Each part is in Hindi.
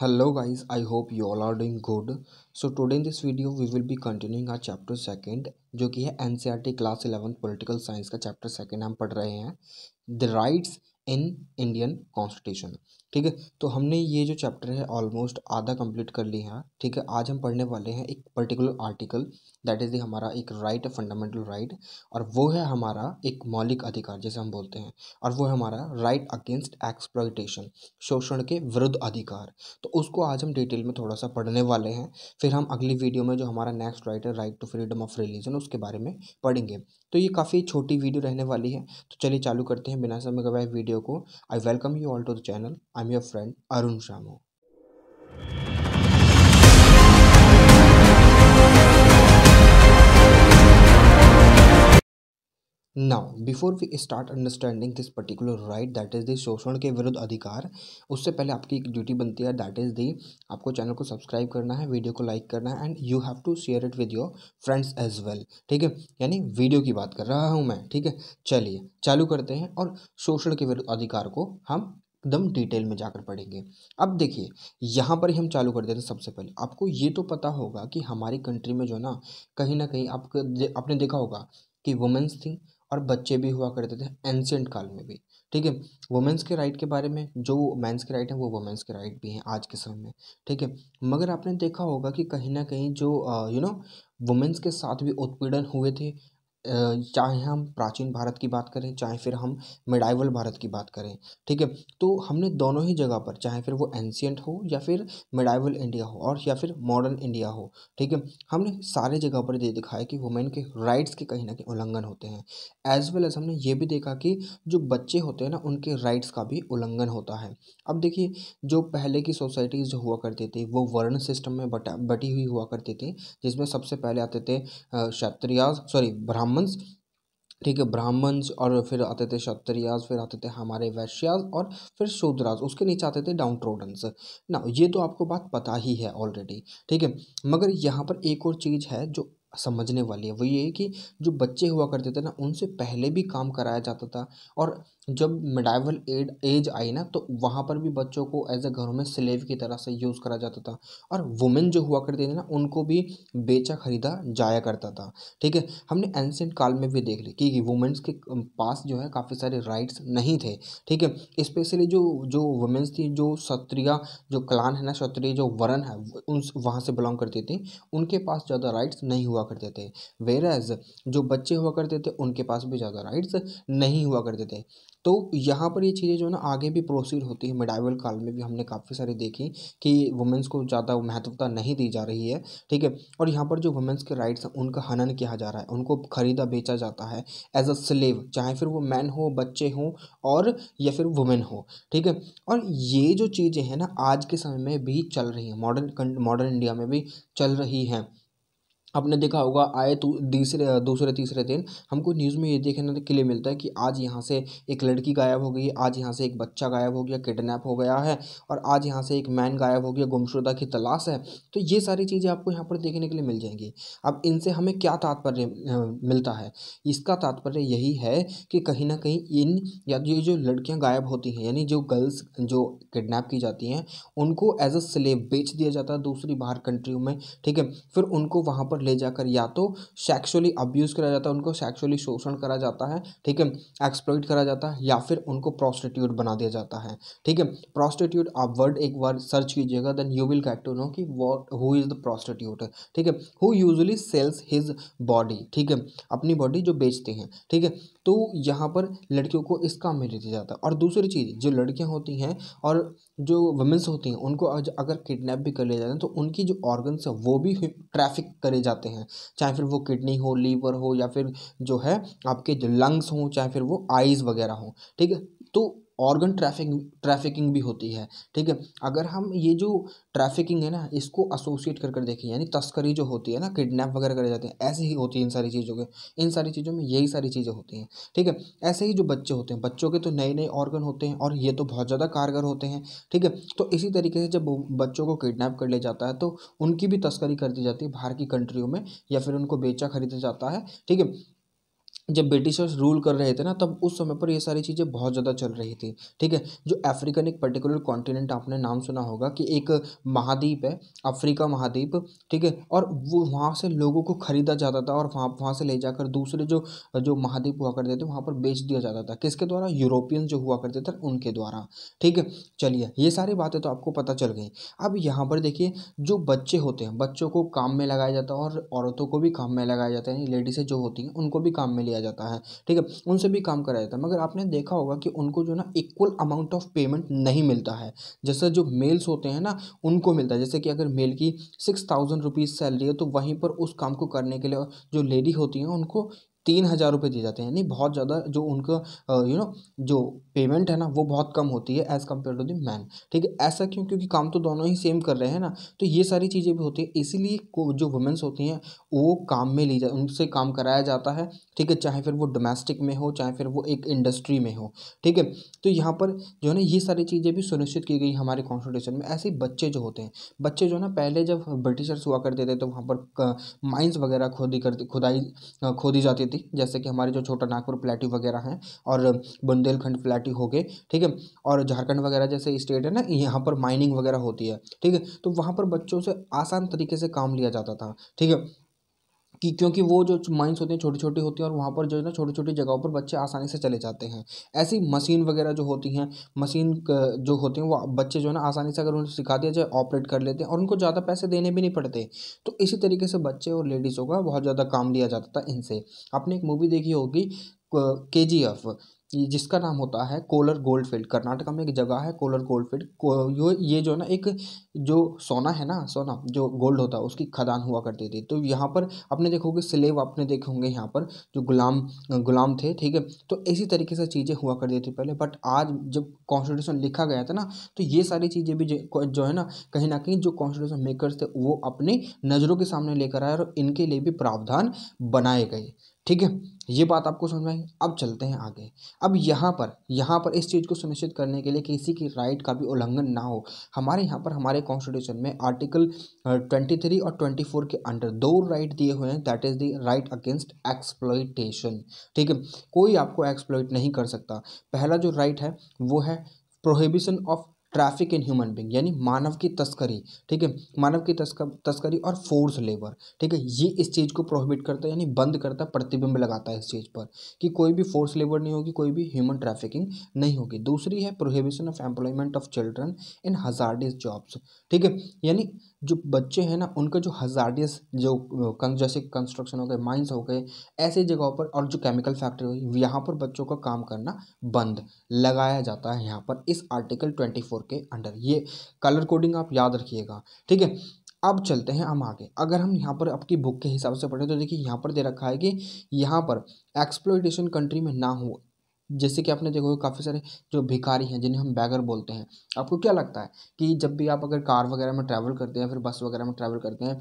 Hello guys, I hope you all are doing good. So today in this video we will be continuing our chapter second जो कि है in class eleven political science का चैप्टर सेकंड हम पढ़ रहे हैं the rights in Indian constitution ठीक है? तो हमने ये जो चैप्टर है ऑलमोस्ट आधा कंप्लीट कर लिया है, ठीक है? आज हम पढ़ने वाले हैं एक पर्टिकुलर आर्टिकल दैट इज़ हमारा एक राइट फंडामेंटल राइट और वो है हमारा एक मौलिक अधिकार, जैसे हम बोलते हैं, और वो है हमारा राइट अगेंस्ट एक्सप्लोइटेशन शोषण के विरुद्ध अधिकार। तो उसको आज हम डिटेल में थोड़ा सा पढ़ने वाले हैं, फिर हम अगली वीडियो में जो हमारा नेक्स्ट राइट है right to freedom of religion उसके बारे में पढ़ेंगे। तो ये काफ़ी छोटी वीडियो रहने वाली है तो चलिए चालू करते हैं, बिना समय गवाए वीडियो को। I welcome you all to the channel I'm your friend Arun शामो now before we start understanding this particular right that is the शोषण के विरुद्ध अधिकार, उससे पहले आपकी एक ड्यूटी बनती है दैट इज़ दी आपको चैनल को सब्सक्राइब करना है वीडियो को लाइक करना है and you have to share it with your friends as well ठीक है? यानी वीडियो की बात कर रहा हूँ मैं, ठीक है? चलिए, चालू करते हैं और शोषण के विरुद्ध अधिकार को हम एकदम डिटेल में जाकर पढ़ेंगे। अब देखिए, यहाँ पर ही हम चालू कर देते हैं सबसे पहले। आपको ये तो पता होगा कि हमारी कंट्री में जो ना, कहीं ना कहीं आपको आपने देखा होगा कि वुमेंस थी और बच्चे भी हुआ करते थे एंशियंट काल में भी। ठीक है? वुमेंस के राइट के बारे में, जो मैंस के राइट हैं, वो वुमेंस के राइट भी हैं आज के समय में। ठीक है? मगर आपने देखा होगा कि कहीं ना कहीं जो यू नो वुमेंस के साथ भी उत्पीड़न हुए थे चाहे हम प्राचीन भारत की बात करें, चाहे फिर हम मिडाइवल भारत की बात करें, ठीक है? तो हमने दोनों ही जगह पर, चाहे फिर वो एंशियंट हो या फिर मिडाइवल इंडिया हो और या फिर मॉडर्न इंडिया हो, ठीक है? हमने सारे जगह पर ये दिखाया कि वुमेन के राइट्स के कहीं ना कहीं उल्लंघन होते हैं। एज वेल एज हमने ये भी देखा कि जो बच्चे होते हैं ना, उनके राइट्स का भी उल्लंघन होता है। अब देखिए, जो पहले की सोसाइटीज़ हुआ करती थी, वो वर्ण सिस्टम में बटा, बटी हुई हुआ करती थी, जिसमें सबसे पहले आते थे क्षत्रिया, सॉरी, ब्राह्मण ब्राह्मण्स, ठीक है, ब्राह्मण्स और फिर आते थे क्षत्रियाज, फिर आते थे हमारे वैश्याज और फिर शूद्राज, उसके नीचे आते थे डाउन ट्रोडन्स ना ये तो आपको बात पता ही है ऑलरेडी ठीक है, मगर यहाँ पर एक और चीज़ है जो समझने वाली है, वो ये है कि जो बच्चे हुआ करते थे ना, उनसे पहले भी काम कराया जाता था और जब मिडाइवल एड एज आई ना तो वहाँ पर भी बच्चों को एज ए घरों में स्लेव की तरह से यूज़ करा जाता था। और वुमेन जो हुआ करती थी ना, उनको भी बेचा खरीदा जाया करता था। ठीक है? हमने एंशेंट काल में भी देख ली कि वुमेंस के पास जो है काफ़ी सारे राइट्स नहीं थे। ठीक है? स्पेशली जो जो वुमेंस थी, जो क्षत्रिया, जो क्लान है ना, क्षत्रिय, जो वरण है, उन वहाँ से बिलोंग करती थी, उनके पास ज़्यादा राइट्स नहीं हुआ करते थे। वेरएज जो बच्चे हुआ करते थे, उनके पास भी ज़्यादा राइट्स नहीं हुआ करते थे। तो यहाँ पर ये चीज़ें जो है ना, आगे भी प्रोसीड होती है। मिडाइवल काल में भी हमने काफ़ी सारी देखी कि वुमेंस को ज़्यादा महत्वता नहीं दी जा रही है, ठीक है? और यहाँ पर जो वुमेंस के राइट्स हैं, उनका हनन किया जा रहा है। उनको खरीदा, बेचा जाता है एज अ स्लेव चाहे फिर वो मैन हो, बच्चे हों और या फिर वुमेन हो, ठीक है? और ये जो चीज़ें हैं ना, आज के समय में भी चल रही हैं। मॉडर्न मॉडर्न इंडिया में भी चल रही हैं। आपने देखा होगा, आए तो तीसरे, दूसरे, तीसरे दिन हमको न्यूज़ में ये देखने के लिए मिलता है कि आज यहाँ से एक लड़की गायब हो गई, आज यहाँ से एक बच्चा गायब हो गया किडनैप हो गया है और आज यहाँ से एक मैन गायब हो गया, गुमशुदा की तलाश है। तो ये सारी चीज़ें आपको यहाँ पर देखने के लिए मिल जाएँगी। अब इनसे हमें क्या तात्पर्य मिलता है? इसका तात्पर्य यही है कि कहीं ना कहीं इन, या ये जो लड़कियाँ गायब होती हैं, यानी जो गर्ल्स जो किडनैप की जाती हैं, उनको एज अ स्लेव बेच दिया जाता है दूसरी बाहर कंट्रियों में, ठीक है? फिर उनको वहाँ पर ले जाकर या तो सेक्सुअली अब्यूज़ करा जाता है, उनको सेक्सुअली शोषण करा जाता है, ठीक है एक्सप्लोइट करा जाता है, या फिर उनको प्रोस्टिट्यूट बना दिया जाता है, ठीक है। प्रोस्टिट्यूट आप वर्ड एक बार सर्च कीजिएगा then you will get to know कि what who is the prostitute ठीक है। Who usually sells his body ठीक है, अपनी बॉडी जो बेचते हैं, ठीक है। तो यहाँ पर लड़कियों को इस काम में दिया जाता है। और दूसरी चीज़, जो लड़कियाँ होती हैं, और जो वमेंस होती हैं, उनको अगर किडनैप भी कर लिया जाता है तो उनकी जो ऑर्गन्स हैं, वो भी ट्रैफ़िक करे जाते हैं। चाहे फिर वो किडनी हो लीवर हो, या फिर जो है आपके जो लंग्स हों, चाहे फिर वो आइज़ वगैरह हों, ठीक है? तो ऑर्गन ट्रैफिकिंग ट्रैफिकिंग भी होती है, ठीक है? अगर हम ये जो ट्रैफिकिंग है ना, इसको एसोसिएट कर कर देखें, यानी तस्करी जो होती है ना किडनैप वगैरह करे जाते हैं, ऐसे ही होती है इन सारी चीज़ों के, इन सारी चीज़ों में यही सारी चीज़ें होती हैं, ठीक है? ऐसे ही जो बच्चे होते हैं, बच्चों के तो नए नए ऑर्गन होते हैं और ये तो बहुत ज़्यादा कारगर होते हैं, ठीक है? तो इसी तरीके से जब बच्चों को किडनैप कर लिया जाता है तो उनकी भी तस्करी कर दी जाती है बाहर की कंट्रियों में, या फिर उनको बेचा खरीदा जाता है, ठीक है? जब ब्रिटिशर्स रूल कर रहे थे ना, तब उस समय पर ये सारी चीज़ें बहुत ज़्यादा चल रही थी, ठीक है? जो अफ्रीकन एक पर्टिकुलर कॉन्टिनेंट आपने नाम सुना होगा कि एक महाद्वीप है, अफ्रीका महाद्वीप, ठीक है? और वो वहाँ से लोगों को ख़रीदा जाता था और वहाँ वहाँ से ले जाकर दूसरे जो जो महाद्वीप हुआ करते थे, वहाँ पर बेच दिया जाता था। किसके द्वारा? यूरोपियन जो हुआ करते थे, उनके द्वारा, ठीक है? चलिए, ये सारी बातें तो आपको पता चल गई। अब यहाँ पर देखिए, जो बच्चे होते हैं, बच्चों को काम में लगाया जाता है और औरतों को भी काम में लगाया जाता है लेडीज़ें जो होती हैं, उनको भी काम में लिया जाता है, ठीक है? उनसे भी काम कराया जाता है। मगर आपने देखा होगा कि उनको जो ना इक्वल अमाउंट ऑफ़ पेमेंट नहीं मिलता है। जैसे जो मेल्स होते हैं ना, उनको मिलता है। जैसे कि अगर मेल की सिक्स थाउज़ेंड रुपीज़ सैलरी है तो वहीं पर उस काम को करने के लिए जो लेडी होती हैं, उनको तीन हज़ार रुपये दिए जाते हैं। यानी बहुत ज़्यादा जो उनका यू नो जो पेमेंट है ना, वो बहुत कम होती है as compare to the man ठीक है? ऐसा क्यों? क्योंकि काम तो दोनों ही सेम कर रहे हैं ना। तो ये सारी चीज़ें भी होती हैं। इसीलिए जो वुमेंस होती हैं, वो काम में ली जा, उनसे काम कराया जाता है। ठीक है? चाहे फिर वो डोमेस्टिक में हो, चाहे फिर वो एक इंडस्ट्री में हो। ठीक है? तो यहाँ पर जो है ना, ये सारी चीज़ें भी सुनिश्चित की गई हमारे कॉन्स्टिट्यूशन में। ऐसे बच्चे जो होते हैं, बच्चे जो है ना, पहले जब ब्रिटिशर्स हुआ करते थे तो वहाँ पर माइंस वगैरह खोदी करती, खुदाई खोदी जाती थी, जैसे कि हमारे जो छोटा नागपुर प्लेटी वगैरह हैं और बुंदेलखंड प्लेटी हो गए, ठीक है? और झारखंड वगैरह जैसे स्टेट है ना, यहाँ पर माइनिंग वगैरह होती है, ठीक है? तो वहाँ पर बच्चों से आसान तरीके से काम लिया जाता था, ठीक है? कि क्योंकि वो जो माइंस होते हैं छोटी छोटी होती हैं और वहाँ पर जो है ना छोटी छोटी जगहों पर बच्चे आसानी से चले जाते हैं। ऐसी मशीन वगैरह जो होती हैं मशीन जो होती हैं, वो बच्चे जो है ना, आसानी से अगर उन्हें सिखा दिया जाए ऑपरेट कर लेते हैं और उनको ज़्यादा पैसे देने भी नहीं पड़ते। तो इसी तरीके से बच्चे और लेडीज़ों का बहुत ज़्यादा काम लिया जाता था इनसे। आपने एक मूवी देखी होगी, के जी एफ़ जिसका नाम होता है कोलर गोल्ड फ़ील्ड कर्नाटका में एक जगह है कोलर गोल्ड फ़ील्ड यो, ये जो है ना, एक जो सोना है ना, सोना, जो गोल्ड होता है, उसकी खदान हुआ करती थी। तो यहाँ पर आपने देखोगे स्लेव आपने देखे होंगे यहाँ पर, जो गुलाम गुलाम थे, ठीक है? तो इसी तरीके से चीज़ें हुआ करती थी पहले। बट आज जब कॉन्स्टिट्यूशन लिखा गया था ना तो ये सारी चीज़ें भी जो है ना, कहीं ना कहीं जो कॉन्स्टिट्यूशन मेकर्स थे, वो अपनी नज़रों के सामने लेकर आए और इनके लिए भी प्रावधान बनाए गए। ठीक है? ये बात आपको समझ में आई? अब चलते हैं आगे। अब यहाँ पर यहाँ पर इस चीज़ को सुनिश्चित करने के लिए किसी की राइट का भी उल्लंघन ना हो। हमारे यहाँ पर, हमारे कॉन्स्टिट्यूशन में आर्टिकल ट्वेंटी थ्री और ट्वेंटी फोर के अंडर दो राइट दिए हुए हैं। That is the right against exploitation ठीक है? कोई आपको एक्सप्लोइट नहीं कर सकता। पहला जो राइट है, वो है prohibition of traffic in human being यानी मानव की तस्करी, ठीक है? मानव की तस्कर तस्करी और फोर्स लेबर, ठीक है? ये इस चीज़ को प्रोहिबिट करता है, यानी बंद करता है, प्रतिबिंब लगाता है इस चीज़ पर, कि कोई भी फोर्स लेबर नहीं होगी, कोई भी ह्यूमन ट्रैफिकिंग नहीं होगी। दूसरी है prohibition of employment of children in hazardous jobs ठीक है? यानी जो बच्चे हैं ना, उनका जो हजार्डियस जो जैसे कंस्ट्रक्शन हो गए माइंस हो गए, ऐसी जगहों पर और जो केमिकल फैक्ट्री हुई यहाँ पर बच्चों का काम करना बंद, लगाया जाता है यहाँ पर इस आर्टिकल ट्वेंटी फोर के अंडर। ये कलर कोडिंग आप याद रखिएगा, ठीक है? अब चलते हैं हम आगे। अगर हम यहाँ पर आपकी बुक के हिसाब से पढ़ें तो देखिए यहाँ पर दे रखा है कि यहाँ पर एक्सप्लोइटेशन कंट्री में ना हो जैसे कि आपने देखोगे काफ़ी सारे जो भिखारी हैं, जिन्हें हम बैगर बोलते हैं, आपको क्या लगता है कि जब भी आप अगर कार वगैरह में ट्रैवल करते हैं फिर बस वगैरह में ट्रैवल करते हैं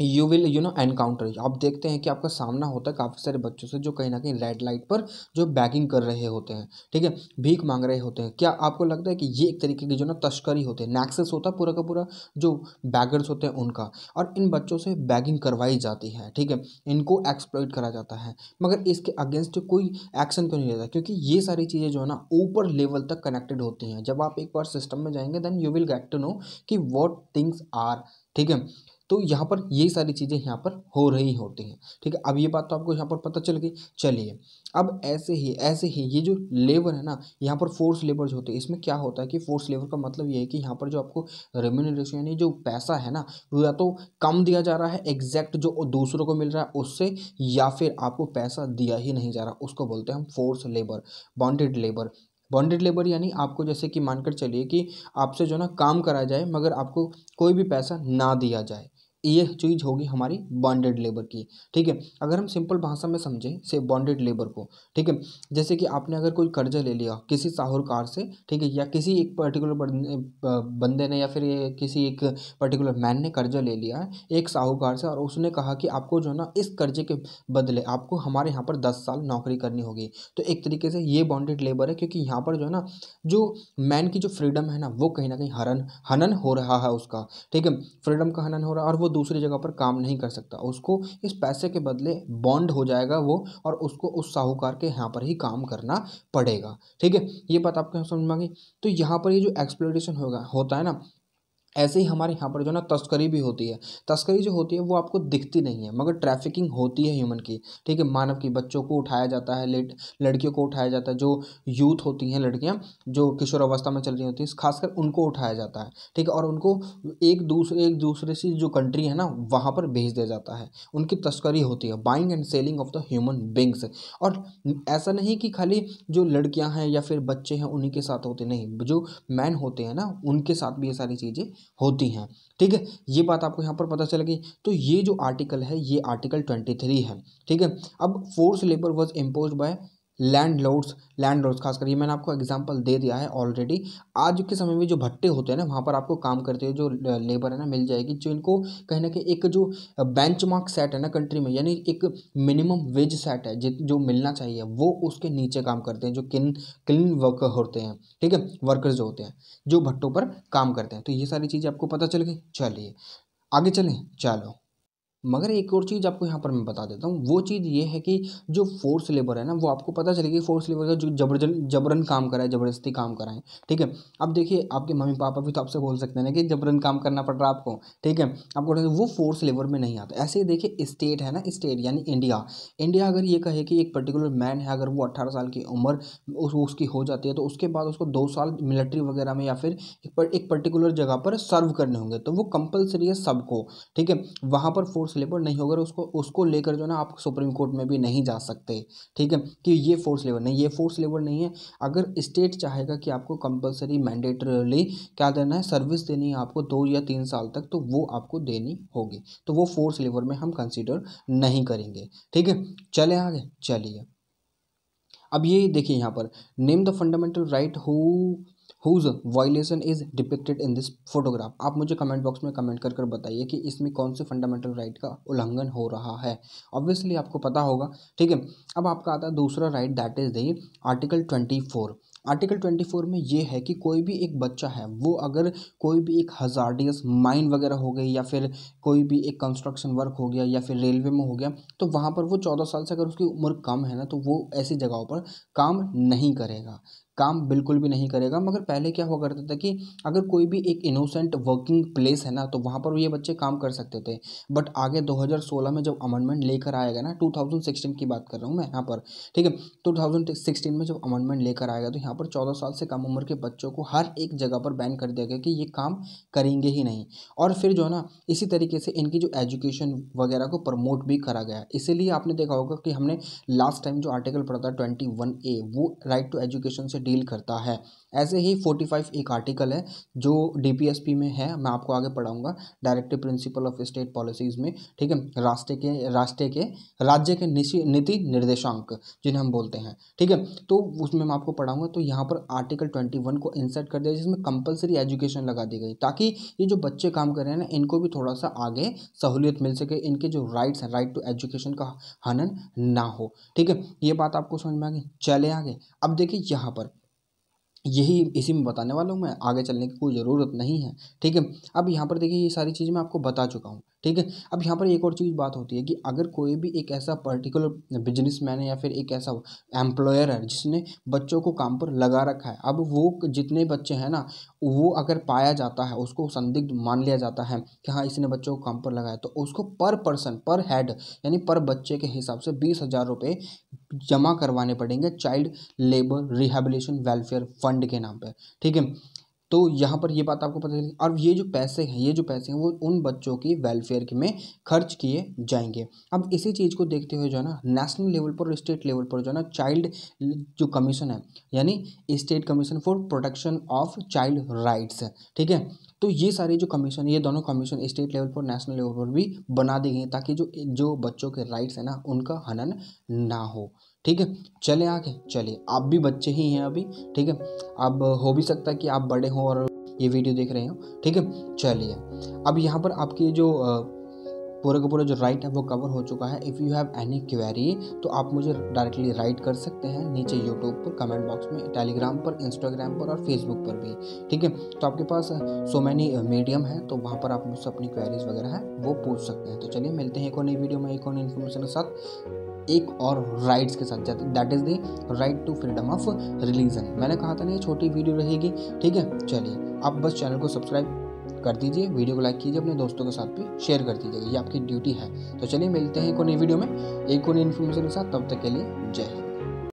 you will you know encounter आप देखते हैं कि आपका सामना होता है काफ़ी सारे बच्चों से जो कहीं ना कहीं रेड लाइट पर जो बैगिंग कर रहे होते हैं, ठीक है? भीख मांग रहे होते हैं। क्या आपको लगता है कि ये एक तरीके की जो ना तस्करी होते हैं? नैक्सेस होता है पूरा का पूरा जो बैगर्स होते हैं उनका। और इन बच्चों से बैगिंग करवाई जाती है, ठीक है? इनको एक्सप्लोइट करा जाता है। मगर इसके अगेंस्ट कोई एक्शन क्यों नहीं लेता, क्योंकि ये सारी चीज़ें जो है ना ऊपर लेवल तक कनेक्टेड होती हैं। जब आप एक बार सिस्टम में जाएँगे then you will get to know कि वॉट थिंग्स आर ठीक है? तो यहाँ पर यही सारी चीज़ें यहाँ पर हो रही होती हैं। ठीक है, अब ये बात तो आपको यहाँ पर पता चल गई। चलिए, अब ऐसे ही ऐसे ही ये जो लेबर है ना, यहाँ पर फोर्स लेबर जो होते हैं। इसमें क्या होता है कि फोर्स लेबर का मतलब ये है कि यहाँ पर जो आपको रेम्यूनरेशन यानी जो पैसा है ना, वो या तो कम दिया जा रहा है एग्जैक्ट जो दूसरों को मिल रहा है, उससे या फिर आपको पैसा दिया ही नहीं जा रहा, उसको बोलते हैं हम force labour bonded labour bonded labour यानी आपको जैसे कि मानकर चलिए कि आपसे जो ना काम करा जाए, मगर आपको कोई भी पैसा ना दिया जाए। ये चीज़ होगी हमारी बॉन्डेड लेबर की, ठीक है? अगर हम सिंपल भाषा में समझें से बॉन्डेड लेबर को, ठीक है? जैसे कि आपने अगर कोई कर्जा ले लिया, किसी साहूकार से, ठीक है? या किसी एक पर्टिकुलर बंदे ने या फिर किसी एक पर्टिकुलर मैन ने कर्जा ले लिया है, एक साहूकार से, और उसने कहा कि आपको जो है ना, इस कर्जे के बदले आपको हमारे यहाँ पर दस साल नौकरी करनी होगी। तो एक तरीके से ये बॉन्डेड लेबर है, क्योंकि यहाँ पर जो है ना, जो मैन की जो फ्रीडम है ना, वो कहीं ना कहीं हरन हनन हो रहा है उसका, ठीक है? फ्रीडम का हनन हो रहा है, और वो दूसरी जगह पर काम नहीं कर सकता। उसको इस पैसे के बदले बॉन्ड हो जाएगा वो और उसको उस साहूकार के यहाँ पर ही काम करना पड़ेगा। ठीक है? ये बात आपको समझ में आ गई? तो यहाँ पर ये जो एक्सप्लोरेशन होगा, होता है ना ऐसे ही हमारे यहाँ पर जो ना तस्करी भी होती है। तस्करी जो होती है वो आपको दिखती नहीं है, मगर ट्रैफिकिंग होती है ह्यूमन की, ठीक है? मानव की, बच्चों को उठाया जाता है, लेट, लड़कियों को उठाया जाता है, जो यूथ होती हैं लड़कियाँ, जो किशोर अवस्था में चल रही होती है, खासकर उनको उठाया जाता है, ठीक है? और उनको एक दूसरे एक दूसरे से जो कंट्री है ना, वहाँ पर भेज दिया जाता है। उनकी तस्करी होती है buying and selling of the human beings और ऐसा नहीं कि खाली जो लड़कियाँ हैं या फिर बच्चे हैं उन्हीं के साथ होते, नहीं, जो मैन होते हैं ना, उनके साथ भी ये सारी चीज़ें होती हैं। ठीक है? ये बात आपको यहाँ पर पता चल गई तो ये जो आर्टिकल है, ये आर्टिकल ट्वेंटी थ्री है। ठीक है? अब force labour was impose by landlords landlords खासकर ये मैंने आपको एग्जांपल दे दिया है ऑलरेडी आज के समय में जो भट्टे होते हैं ना, वहाँ पर आपको काम करते हुए जो लेबर है ना, मिल जाएगी जो इनको कहीं ना कहीं एक जो बेंच मार्क सेट है ना कंट्री में, यानी एक मिनिमम वेज सेट है जो मिलना चाहिए, वो उसके नीचे काम करते हैं, जो किन क्लीन वर्कर होते हैं, ठीक है? वर्कर्स जो होते हैं, जो भट्टों पर काम करते हैं। तो ये सारी चीज़ें आपको पता चल गई? चलिए, आगे चलें? चलो। मगर एक और चीज़ आपको यहाँ पर मैं बता देता हूँ वो चीज़ ये है कि जो फोर्स लेबर है ना वो आपको पता चलेगी फोर्स लेबर का जो जबरजन जबरन काम कराए ज़बरदस्ती काम कराएँ ठीक है? अब देखिए आपके मम्मी पापा भी तो आपसे बोल सकते हैं ना कि जबरन काम करना पड़ रहा है आपको ठीक है? आपको वो फोर्स लेबर में नहीं आता। ऐसे ही देखिए स्टेट है ना स्टेट यानी इंडिया इंडिया अगर ये कहे कि एक पर्टिकुलर मैन है अगर वो अट्ठारह साल की उम्र उस, उसकी हो जाती है तो उसके बाद उसको दो साल मिलिट्री वगैरह में या फिर एक पर्टिकुलर जगह पर सर्व करने होंगे तो वो कंपलसरी है सबको ठीक है? वहाँ पर फोर्स लेबर नहीं होगा उसको उसको लेकर जो ना, आप सुप्रीम कोर्ट में भी नहीं जा सकते, ठीक है? कि ये फोर्स लेबर नहीं, ये फोर्स लेबर नहीं है। अगर स्टेट चाहेगा कि आपको कंपलसरी मैंडेटरली क्या देना है सर्विस देनी है आपको दो या तीन साल तक तो वो आपको देनी होगी। तो वो फोर्स लेबर में हम कंसिडर नहीं करेंगे, ठीक है? चले आगे, चलिए। अब ये देखिए यहाँ पर name the fundamental right who whose violation is depicted in this photograph आप मुझे कमेंट बॉक्स में कमेंट कर कर बताइए कि इसमें कौन से फंडामेंटल राइट का उल्लंघन हो रहा है। ऑब्वियसली आपको पता होगा, ठीक है? अब आपका आता है दूसरा right that is the article twenty four article twenty four में ये है कि कोई भी एक बच्चा है, वो अगर कोई भी एक हजारडियस माइन वगैरह हो गई या फिर कोई भी एक कंस्ट्रक्शन वर्क हो गया या फिर रेलवे में हो गया तो वहाँ पर वो चौदह साल से अगर उसकी उम्र कम है ना तो वो ऐसी जगहों पर काम नहीं करेगा। काम बिल्कुल भी नहीं करेगा। मगर पहले क्या हुआ करता था कि अगर कोई भी एक इनोसेंट वर्किंग प्लेस है ना तो वहाँ पर ये बच्चे काम कर सकते थे। बट आगे 2016 में जब अमेंडमेंट लेकर आएगा ना 2016 की बात कर रहा हूँ मैं यहाँ पर, ठीक है? 2016 में जब अमेंडमेंट लेकर आएगा तो यहाँ पर 14 साल से कम उम्र के बच्चों को हर एक जगह पर बैन कर दिया गया कि ये काम करेंगे ही नहीं। और फिर जो है ना, इसी तरीके से इनकी जो एजुकेशन वगैरह को प्रमोट भी करा गया इसीलिए आपने देखा होगा कि हमने लास्ट टाइम जो आर्टिकल पढ़ा था ट्वेंटी ए वो राइट टू एजुकेशन से डील करता है। ऐसे ही फोर्टी फाइव एक आर्टिकल है, जो डीपीएसपी में है, मैं आपको आगे पढ़ाऊँगा, directive principle of state policies में, ठीक है, राष्ट्र के राष्ट्र के, राज्य के नीति निर्देशांक, जिन्हें हम बोलते हैं, ठीक है तो उसमें मैं आपको पढ़ाऊँगा तो यहाँ पर आर्टिकल ट्वेंटी वन को इंसर्ट कर दिया, जिसमें कंपलसरी एजुकेशन लगा दी गई, ताकि ये जो बच्चे काम कर रहे हैं ना, इनको भी थोड़ा सा आगे सहूलियत मिल सके, इनके जो राइट्स हैं राइट टू एजुकेशन का हनन ना हो, ठीक है, ये बात आपको समझ में आ गई, चले आगे, अब देखिए यहाँ पर यही इसी में बताने वाला हूँ मैं। आगे चलने की कोई ज़रूरत नहीं है। ठीक है? अब यहाँ पर देखिए ये सारी चीज़ मैं आपको बता चुका हूँ। ठीक है? अब यहाँ पर एक और चीज़ बात होती है कि अगर कोई भी एक ऐसा पर्टिकुलर बिज़नेस मैन है या फिर एक ऐसा एम्प्लॉयर है जिसने बच्चों को काम पर लगा रखा है, अब वो जितने बच्चे हैं ना, वो अगर पाया जाता है, उसको संदिग्ध मान लिया जाता है कि हाँ इसने बच्चों को काम पर लगाया तो उसको पर पर्सन पर हेड यानी पर बच्चे के हिसाब से बीस हज़ार रुपये जमा करवाने पड़ेंगे child labour rehabilitation welfare fund के नाम पर ठीक है? तो यहाँ पर ये बात आपको पता चली। और ये जो पैसे हैं, ये जो पैसे हैं, वो उन बच्चों की वेलफेयर में खर्च किए जाएँगे। अब इसी चीज़ को देखते हुए जो है ना नेशनल लेवल पर स्टेट लेवल पर जो है ना चाइल्ड जो कमीशन है, यानी state commission for protection of child rights है ठीक है? तो ये सारे जो कमीशन ये दोनों कमीशन स्टेट लेवल पर नेशनल लेवल पर भी बना दी गई ताकि जो जो बच्चों के राइट्स हैं ना, उनका हनन ना हो। ठीक है? चले आगे, चलिए। आप भी बच्चे ही हैं अभी, ठीक है? अब हो भी सकता है कि आप बड़े हों और ये वीडियो देख रहे हो, ठीक है? चलिए। अब यहाँ पर आपकी जो पूरा का पूरा जो राइट है वो कवर हो चुका है। If you have any query तो आप मुझे डायरेक्टली राइट कर सकते हैं नीचे यूट्यूब पर कमेंट बॉक्स में टेलीग्राम पर इंस्टाग्राम पर और फेसबुक पर भी, ठीक है? तो आपके पास सो मैनी मीडियम है तो वहाँ पर आप मुझसे अपनी क्वेरीज वगैरह है, वो पूछ सकते हैं। तो चलिए, मिलते हैं एक और नई वीडियो में, एक और इन्फॉर्मेशन के साथ। एक और राइट्स के साथ जाते that is the right to freedom of religion मैंने कहा था ना, ये छोटी वीडियो रहेगी, ठीक है? चलिए, आप बस चैनल को सब्सक्राइब कर दीजिए वीडियो को लाइक कीजिए, अपने दोस्तों के साथ भी शेयर कर दीजिए ये आपकी ड्यूटी है। तो चलिए मिलते हैं एक और नई वीडियो में। एक और नई इन्फॉर्मेशन के साथ, तब तक के लिए जय हिंद।